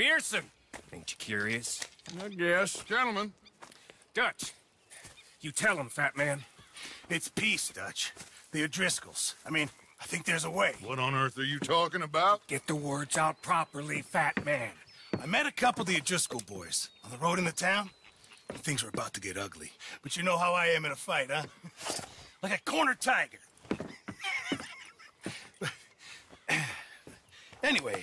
Pearson! Ain't you curious? I guess. Gentlemen, Dutch, you tell him, fat man. It's peace, Dutch. The O'Driscolls. I mean, I think there's a way. what on earth are you talking about? Get the words out properly, fat man. I met a couple of the O'Driscoll boys on the road in the town. Things were about to get ugly. But you know how I am in a fight, huh? like a corner tiger. anyway,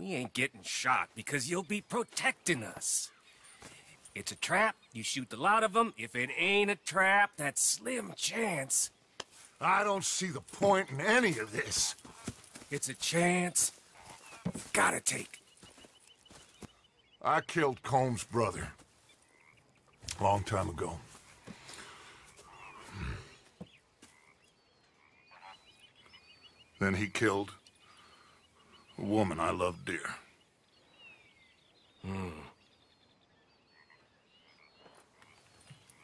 We ain't getting shot because you'll be protecting us. It's a trap, you shoot the lot of them. If it ain't a trap, that's slim chance. I don't see the point in any of this. It's a chance. Gotta take. I killed Colm's brother. Long time ago. Then he killed a woman I loved dear. Hmm.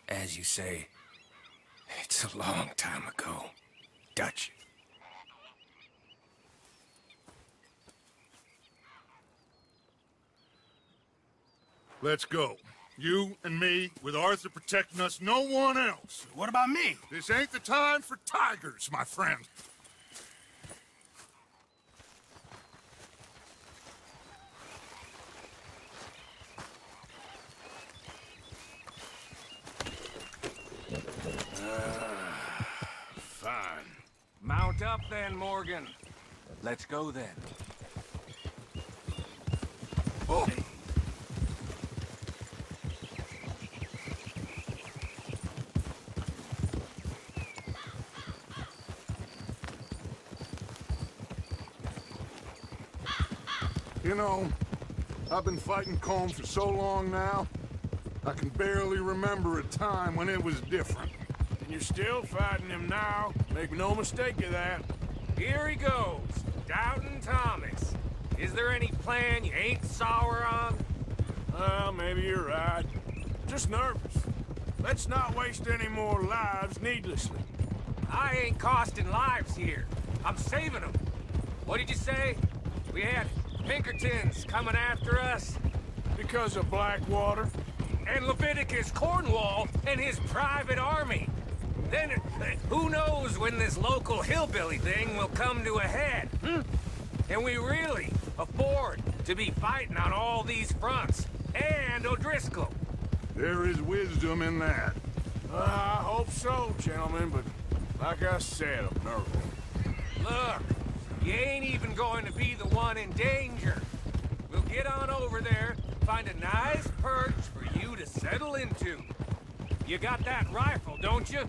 As you say, it's a long time ago. Dutch. Let's go. You and me, with Arthur protecting us, no one else. What about me? This ain't the time for tigers, my friend. Fine. Mount up then, Morgan. Let's go then. Oh. You know, I've been fighting Combs for so long now, I can barely remember a time when it was different. And you're still fighting him now. Make no mistake of that. Here he goes, Doubting Thomas. Is there any plan you ain't sour on? Well, maybe you're right. Just nervous. Let's not waste any more lives needlessly. I ain't costing lives here. I'm saving them. What did you say? We had Pinkertons coming after us? Because of Blackwater? And Leviticus Cornwall and his private army. Then, uh, who knows when this local hillbilly thing will come to a head, hmm? Can we really afford to be fighting on all these fronts? And O'Driscoll. There is wisdom in that. Uh, I hope so, gentlemen, but like I said, I'm nervous. Look, you ain't even going to be the one in danger. We'll get on over there, find a nice perch for you to settle into. You got that rifle, don't you?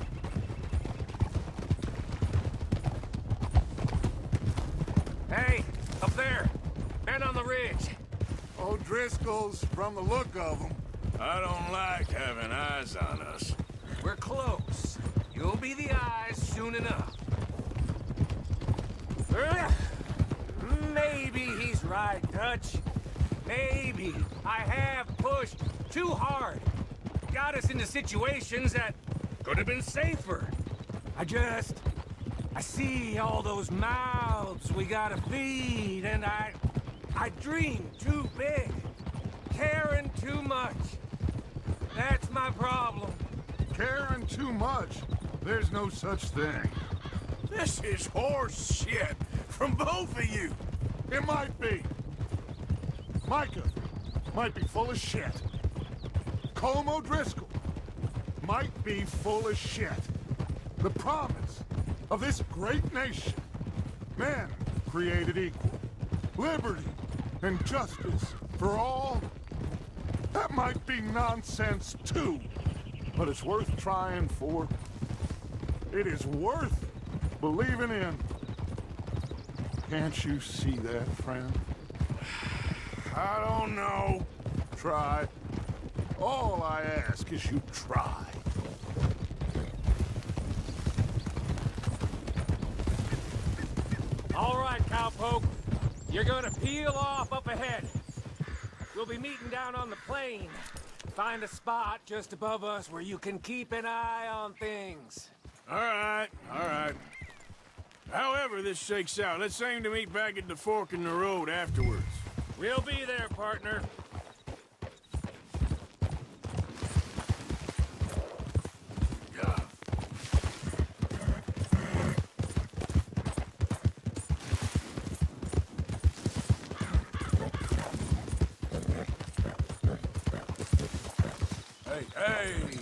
Hey, up there. Men on the ridge. O'Driscoll's, from the look of them. I don't like having eyes on us. We're close. You'll be the eyes soon enough. Maybe he's right, Dutch. Maybe I have pushed too hard. Got us into situations that could have been safer. I just... I see all those mouths we gotta feed, and I... I dream too big. Caring too much. That's my problem. Caring too much? There's no such thing. This is horse shit from both of you. It might be. Micah might be full of shit. Colm O'Driscoll might be full of shit. The promise of this great nation. Men created equal. Liberty and justice for all. That might be nonsense too. But it's worth trying for. It is worth believing in. Can't you see that, friend? I don't know. Try. All I ask is you try. All right, cowpoke. You're gonna peel off up ahead. We'll be meeting down on the plain. Find a spot just above us where you can keep an eye on things. All right, all right. However this shakes out, let's aim to meet back at the fork in the road afterwards. We'll be there, partner. Hey, hey!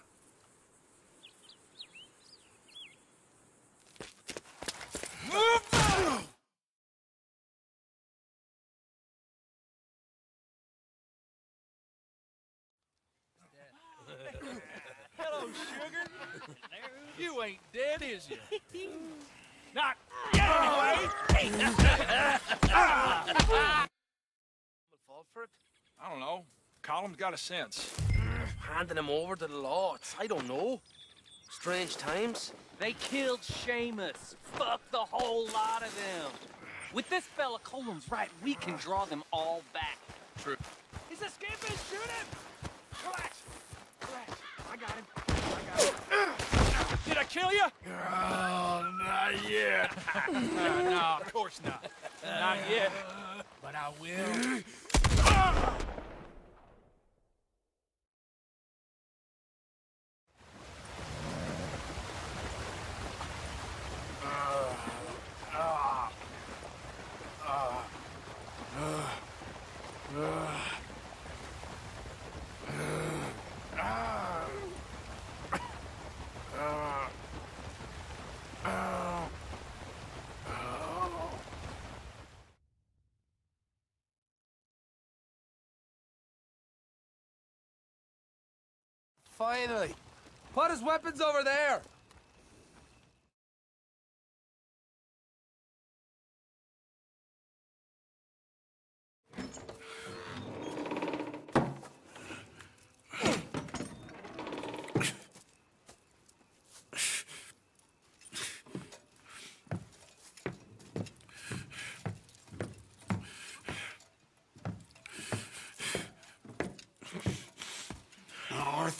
You ain't dead, is you? Not yet, anyway! Fall for it? I don't know. Colm's got a sense. handing him over to the law. I don't know. Strange times. They killed Seamus. Fuck the whole lot of them. With this fella Colm's right, we can draw them all back. True. He's escaping! Shoot him! Relax. Relax. I got him. I got him. Did I kill you? Oh, not yet. Uh, no, of course not. Not yet. But I will. finally. Put his weapons over there.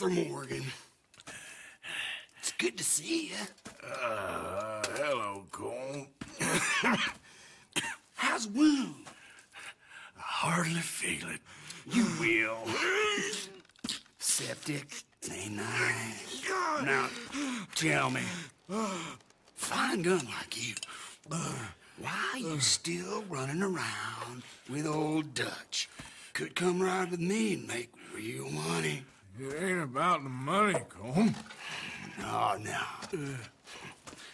Arthur Morgan. It's good to see you. Uh, hello, Cole. How's wound? I hardly feel it. You will. Septic. Ain't nice. Now, tell me, fine gun like you, why you still running around with old Dutch? Could come ride with me and make real money. It ain't about the money, Colm. No, no. Uh,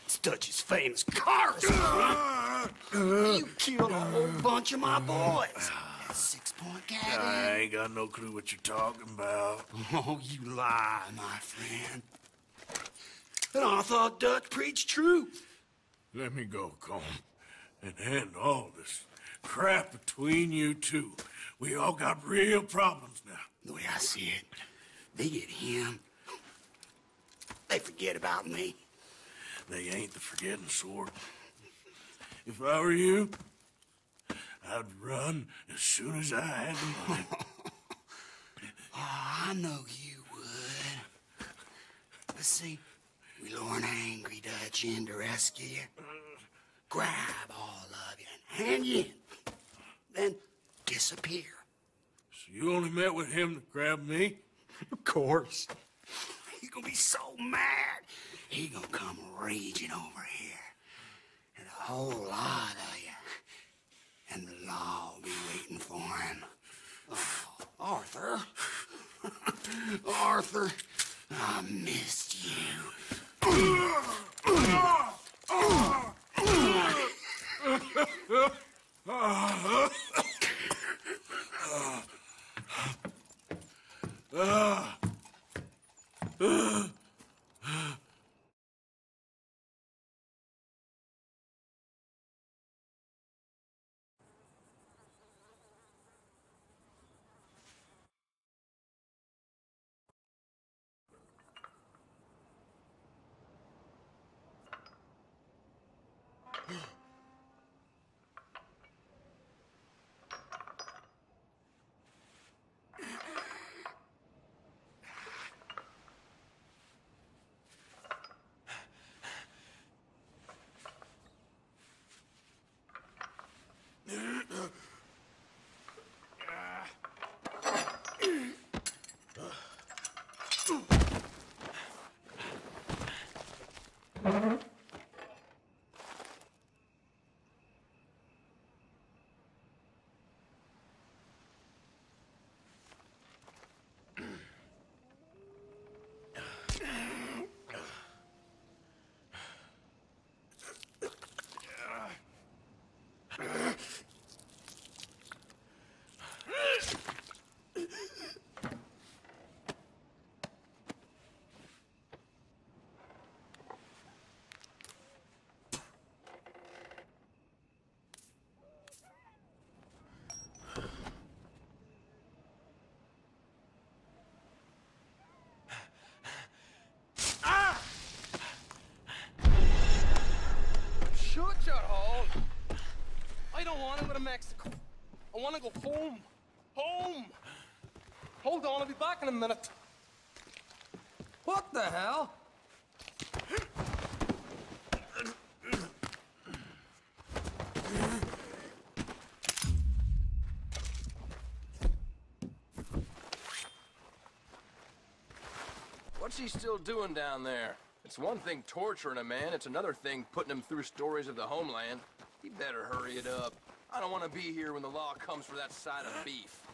it's Dutch's famous car. You killed a whole bunch of my boys. That six-point I ain't got no clue what you're talking about. Oh, you lie, my friend. And I thought Dutch preached truth. Let me go, Colm. And end all this crap between you two. We all got real problems now. The way I see it, they get him. They forget about me. They ain't the forgetting sort. If I were you, I'd run as soon as I had the money. Oh, I know you would. But see, we lure an angry Dutch in to rescue you. Grab all of you and hand you in. Then disappear. So you only met with him to grab me? Of course. He gonna be so mad. He gonna come raging over here. And a whole lot of you. And the law will be waiting for him. Oh, Arthur. Arthur, I missed Mexico. I want to go home. Home. Hold on, I'll be back in a minute. What the hell? What's he still doing down there? It's one thing torturing a man, it's another thing putting him through stories of the homeland. He better hurry it up. I don't want to be here when the law comes for that side of beef.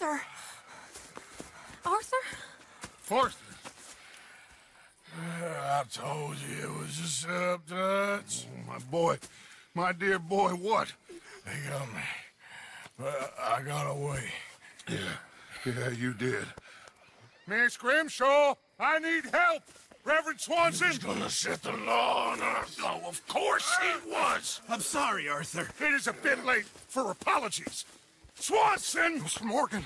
Arthur. Arthur? Forster. Uh, I told you it was a sub touch. My boy. My dear boy, what? They got me. But I got away. Yeah. Yeah, you did. Miss Grimshaw, I need help! Reverend Swanson! He's gonna set the law on our... Oh, of course he was! I'm sorry, Arthur. It is a bit late for apologies. Swanson! Mr. Morgan,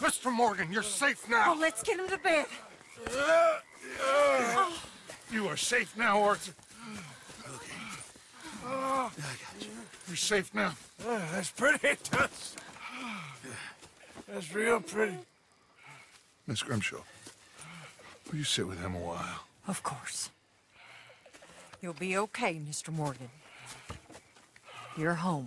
Mr. Morgan, you're safe now. Oh, let's get him to bed. You are safe now, Arthur. Okay. I got you. You're safe now. Ah, that's pretty, that's... That's real pretty. Miss Grimshaw, will you sit with him a while? Of course. You'll be okay, Mr. Morgan. You're home.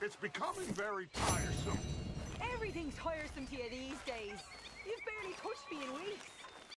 It's becoming very tiresome. Everything's tiresome to you these days. You've barely touched me in weeks.